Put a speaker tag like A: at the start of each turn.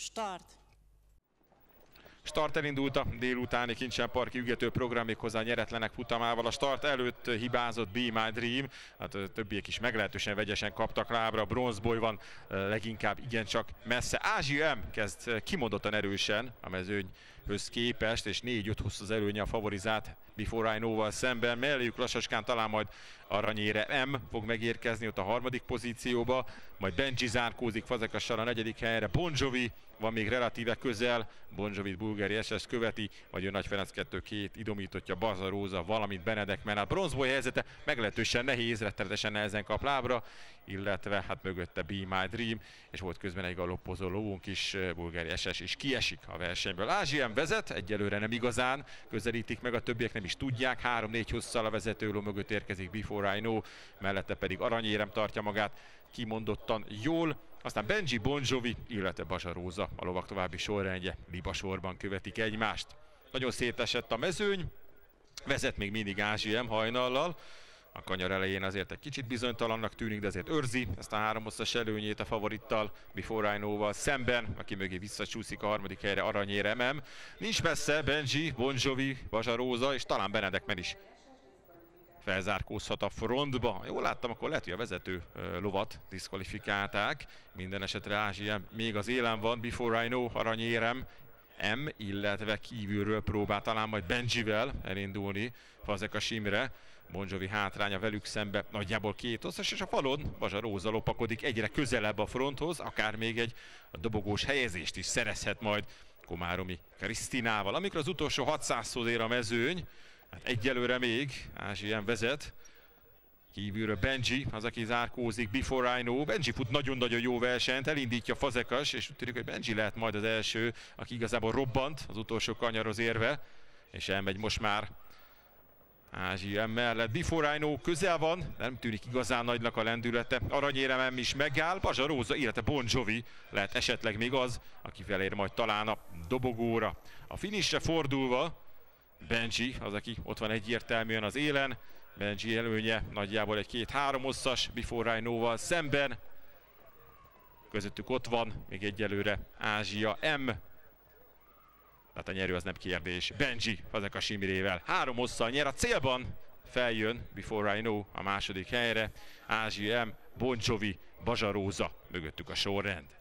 A: Start!
B: Start elindult a délutáni Kincsen Parki ügető program méghozzá nyeretlenek futamával. A start előtt hibázott Be My Dream, hát a többiek is meglehetősen vegyesen kaptak lábra. Bronzboly van leginkább igencsak messze. Ázsia M kezd kimondottan erősen a mezőnyhöz képest, és 4-5 hossz az előnye a favorizált Before I Know-val szemben. Melléjük lassaskán talán majd Aranyére M fog megérkezni ott a harmadik pozícióba, majd Benji zárkózik Fazekassal a negyedik helyre. Bon Jovi van még relatíve közel, Bon Jovi bulgári SS követi, vagy a Nagy Ferenc 2-2 idomítottja Baza Róza, valamint Benedek Menát. Bronzboly helyzete meglehetősen nehéz, rettenetesen nehezen kap lábra, illetve hát mögötte Be My Dream, és volt közben egy galoppozó lovunk is, bulgári SS is kiesik a versenyből. Ázsiem vezet, egyelőre nem igazán, közelítik meg a többiek, nem is tudják, 3-4 hosszal a vezetőló mögött érkezik Before I Know, mellette pedig aranyérem tartja magát kimondottan jól. Aztán Benji Bon Jovi, illetve Bazsa Róza, a lovak további sorrendje libasorban követik egymást. Nagyon szétesett a mezőny, vezet még mindig Ázsiem hajnallal, a kanyar elején azért egy kicsit bizonytalannak tűnik, de azért őrzi ezt a három hosszas előnyét a favorittal, Before I Know-val szemben, aki mögé visszacsúszik a harmadik helyre aranyére MM. Nincs messze Benji, Bon Jovi, Bazsa Róza, és talán Benedek is felzárkózhat a frontba. Jól láttam, akkor lehet, hogy a vezető lovat diszkvalifikálták. Minden esetre Ázsia még az élen van, Before I Know, aranyérem, M, illetve kívülről próbál talán majd Benjivel elindulni Fazeka Simre. Bon Jovi hátránya velük szembe nagyjából két osztas, és a falon Bazsa Róza lopakodik egyre közelebb a fronthoz, akár még egy dobogós helyezést is szerezhet majd Komáromi Krisztinával. Amikor az utolsó 600 ér a mezőny, hát egyelőre még Ázsien vezet, Kívülről Benji, az, aki zárkózik, Before I Know. Benji fut nagyon-nagyon jó versenyt, elindítja Fazekas, és úgy tűnik, hogy Benji lehet majd az első, aki igazából robbant az utolsó kanyaroz érve, és elmegy most már Ázsia mellett. Before I Know közel van, nem tűnik igazán nagynak a lendülete. Aranyéremem is megáll, Bazsa Róza, illetve Bon Jovi lehet esetleg még az, aki felér majd talán a dobogóra. A finisre fordulva Benji, az, aki ott van egyértelműen az élen. Benji előnye nagyjából egy két-három hosszas Before I Know-val szemben. Közöttük ott van, még egyelőre Ázsia M. Tehát a nyerő az nem kérdés. Benji ezek a Simirével. Három hosszal nyer a célban. Feljön Before I Know a második helyre. Ázsia M, Bon Jovi, Bazsaróza mögöttük a sorrend.